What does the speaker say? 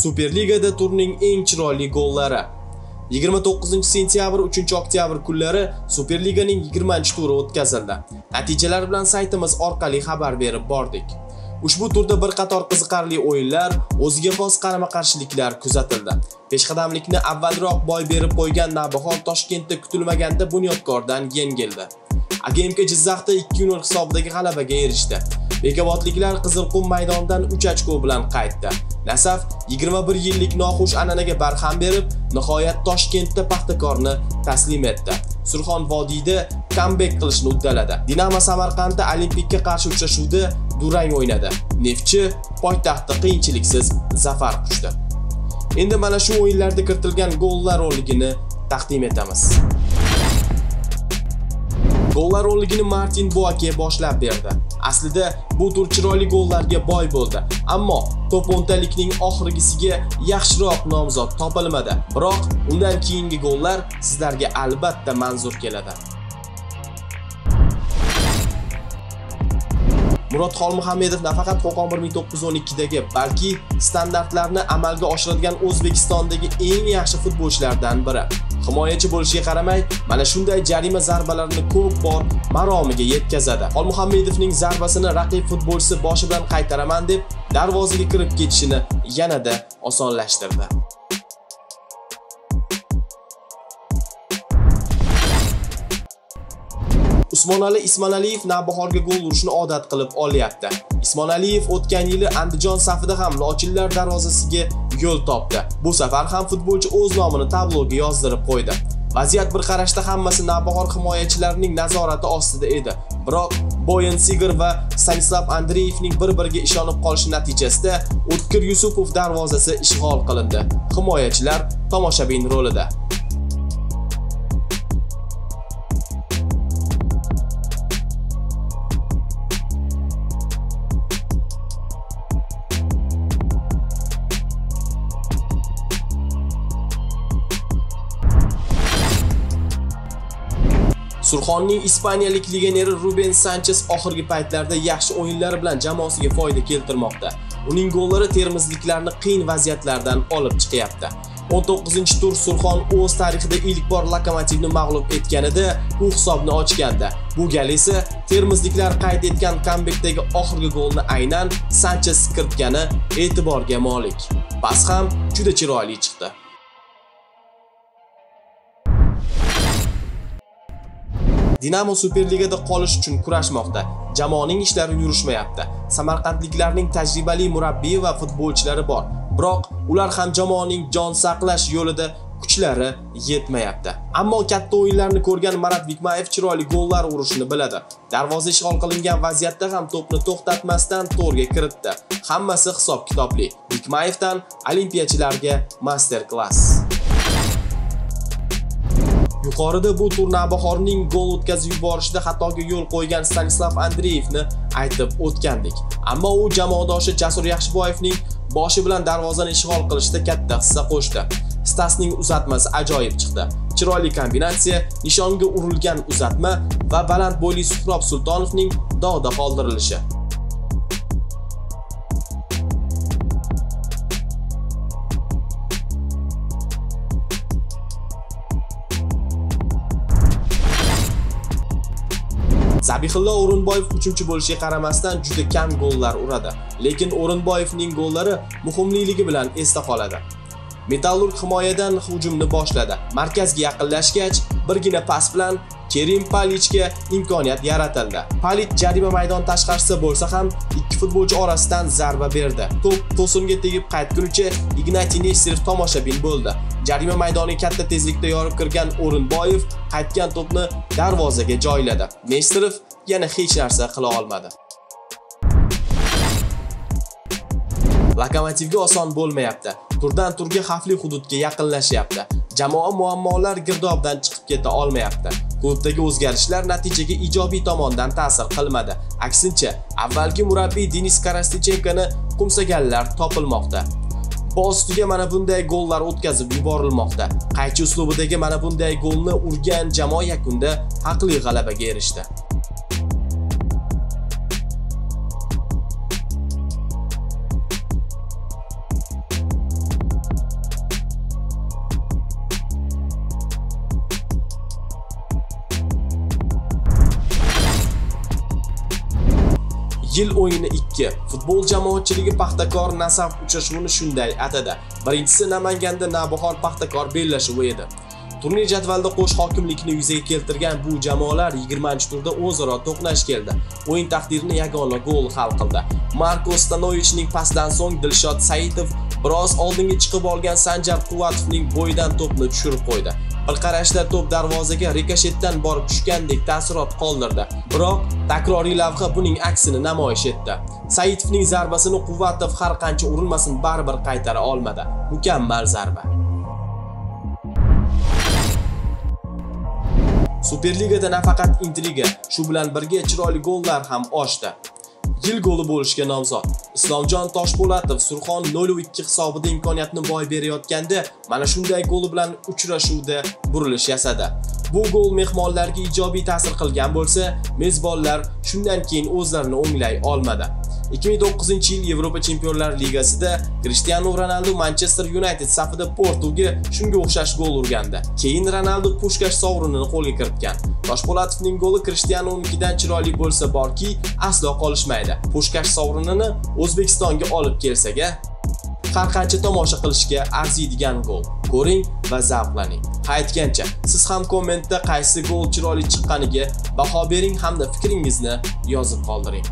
Superligada turning eng chiroyli gollari. 29-sentyabr 3-oktyabr kunlari Superliganing 20-turi o'tkazildi. Natijalar bilan saytimiz orqali xabar berib bordik. Ushbu turda bir qator qiziqarli o'yinlar, o'ziga xos qarama-qarshiliklar kuzatildi. Peshqadamlikni avvalroq boy berib qo'ygan Navbahor Toshkentda kutilmaganda Bunyodkordan yengildi. AGMK Jizzaxda 2-0 hisobidagi g'alabaga erishdi. Bekobodliklar Qizilqum maydonidan 3 ochko bilan qaytdi. Nasaf 21 yillik noxush an'anaga barham berib, nihoyat Toshkentda Paxtakorni taslim etdi. Surxon vodiyda kambek qilishni uddaladi. Dinamo Samarqandda Olimpikka qarshi uchrashuvda durang o'ynadi. Neftchi poytaxtda qiyinchiliksiz zafar quchdi. Endi mana shu o'yinlarda kiritilgan gollar roligini taqdim etamiz. Gollar o'nligini Martin Buake boshlab berdi. Aslida bu tur chiroyli gollarga boy bo'ldi, ammo top o'ntalikning oxirgisiga yaxshiroq nomzod topilmadi. Biroq undan keyingi gollar sizlarga albatta manzur keladi. Murod Xolmuhammedov nafaqat Qo'qon 1912dagi, balki standartlarni amalga oshiradigan O'zbekistondagi eng yaxshi futbolchilardan biri. Himoyachi bo'lishiga qaramay, mana shunday jarima zarbalarini ko'p bor maromiga yetkazadi. Xolmuhammedovning zarbasini raqib futbolchisi boshi bilan qaytaraman deb darvozaga kirib ketishini yanada osonlashtirdi. Usmonali Ismonaliyev Navbahorga gol urishni odat qilib olyapti. Ismonaliyev o'tgan yili Andijon safida ham Lochinlar darvozasiga yo'l topdi. Bu safar ham futbolchi o'z nomini tabloga yozdirib qo'ydi. Vaziyat bir qarashda hammasi Navbahor himoyachilarining nazorati ostida edi. Biroq Boyan Sigir va Stanislav Andreyevning bir-biriga ishonib qolishi natijasida O'tkir Yusupov darvozasi ishg'ol qilindi. Himoyachilar tomoshabin rolida. Surxonning ispaniyalik legioneri Ruben Sanchez oxirgi paytlarda yaxshi o'yinlari bilan jamoasiga foyda keltirmoqda. Uning gollari termizliklarni qiyin vaziyatlardan olib chiqyapti. 19-tur Surxon o'z tarixida ilk bor Lokomotivni mag'lub etganida u hisobni ochgandi. Bu gal esa termizliklar qayd etgan kambekdagi oxirgi golni aynan Sanchez kiritgani e'tiborga molik. Bas ham juda chiroyli chiqdi. Dinamo Superligada qolish uchun kurashmoqda. Jamoaning ishlari yurishmayapti. Samarqandliklarning tajribali murabbiyi va futbolchilari bor. Biroq ular ham jamoaning jon saqlash yo'lida kuchlari yetmayapti. Ammo katta o'yinlarni ko'rgan Marat Vikmayev chiroyli gollar urishni biladi. Darvoza ishg'ol qilingan vaziyatda ham to'pni to'xtatmasdan to'rga kiritdi. Hammasi hisob-kitobli. Vikmayevdan olimpiyachilarga master klass. Yuqorida bu tur Navbahorning gol o'tkazib yuborishida xatoga yo'l qo'ygan Stanislav Andreyevni aytib o'tgandik. Ammo u jamoadoshi Jasur Yaxshiboyevning boshi bilan darvozani ishg'ol qilishda katta hissa qo'shdi. Stasning uzatmasi ajoyib chiqdi. Chiroyli kombinatsiya, nishonga urilgan uzatma va baland bo'yli Suhrob Sultonovning dog'da qoldirilishi. Zabihullo O'rinboyev hujumchi bo'lishiga qaramasdan juda kam gollar uradi, lekin O'rinboyevning gollari muhimligi bilan esda qoladi. Metallurg himoyadan hujumni boshladi. Markazga yaqinlashgach, birgina pas bilan Kerim Palichga imkoniyat yaratildi. Palich jarima maydon tashqarisida bo'lsa ham ikki futbolchi orasidan zarba berdi. To'p to'singa tegib qaytgunicha Ignatiy Nesterov tomoshabin bo'ldi. Jarima maydoniga katta tezlikda yorib kirgan O'rinboyev qaytgan to'pni darvozaga joyladi. Nesterov yana hech narsa qila olmadi. Lokomotivga oson bo'lmayapti. Turdan turga xavfli hududga yaqinlashyapti. Jamoa muammolar girdobdan chiqib keta olmayapti. Klubdagi o'zgarishlar natijaga ijobiy tomondan ta'sir qilmadi. Aksincha, avvalgi murabbiy Denis Karastichenko'ni qumsaganlar topilmoqda. Boz ustiga mana bunday gollar o'tkazib yuborilmoqda. Qaychi uslubidagi mana bunday golni urgan jamoa yakunda haqli g'alabaga erishdi. Yil o'yini 2. Futbol jamoatchiligi Paxtakor Nasaf uchrashuvini shunday atadi. Birinchisi Namanganda Navbahor Paxtakor bellashuvi edi. Turnir jadvalida qo'sh hokimlikni yuzaga keltirgan bu jamoalar 20-turda o'zaro to'qnash keldi. O'yin taqdirini yagona gol hal qildi. Marko Stanovichning pasdan so'ng Dilshod Saitov biroz oldinga chiqib olgan Sanjar Quvatovning bo'yidan to'pni tushirib qo'ydi. Bir qarashda to'p darvozaga rikoshetdan borib tushgandek taassurot qoldirdi. Biroq takroriy lavha buning aksini namoyish etdi. Saitovning zarbasini Quvatov har qancha urinmasin baribir qaytara olmadi. Mukammal zarba. Superligada nafaqat intriga, shu bilan birga chiroyli gollar ham oshdi. Yil goli bo'lishga nomzod. Islomjon Toshpo'latov Surxon 0-2 hisobida imkoniyatni boy berayotganda, mana shunday goli bilan uchrashuvda burilish yasadi. Bu gol mehmonlarga ijobiy ta'sir qilgan bo'lsa, mezbonlar shundan keyin o'zlarini o'nglay olmadi. 2009-yil Yevropa Chempionlar Ligasida Cristiano Ronaldo Manchester United safida Portuga shunga o'xshash gol urgandi. Keyin Ronaldo Pushkash sovrinini qo'lga kiritgan. Toshpo'latovning goli Cristiano'nikidan chiroyli bo'lsa borki, aslo qolishmaydi. Pushkash sovrinini O'zbekistonga olib kelsaga, har qancha tomosha qilishga arziydigan gol. Ko'ring va zavqlaning. Qaytgancha, siz ham kommentda qaysi gol chiroyli chiqqaniga baho bering hamda fikringizni yozib qoldiring.